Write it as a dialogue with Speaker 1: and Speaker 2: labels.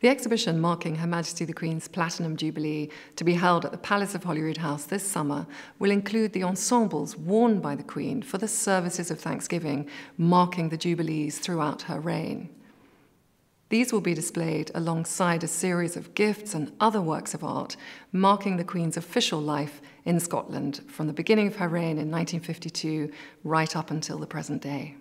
Speaker 1: The exhibition marking Her Majesty the Queen's Platinum Jubilee to be held at the Palace of Holyroodhouse this summer will include the ensembles worn by the Queen for the services of Thanksgiving marking the Jubilees throughout her reign. These will be displayed alongside a series of gifts and other works of art marking the Queen's official life in Scotland from the beginning of her reign in 1952 right up until the present day.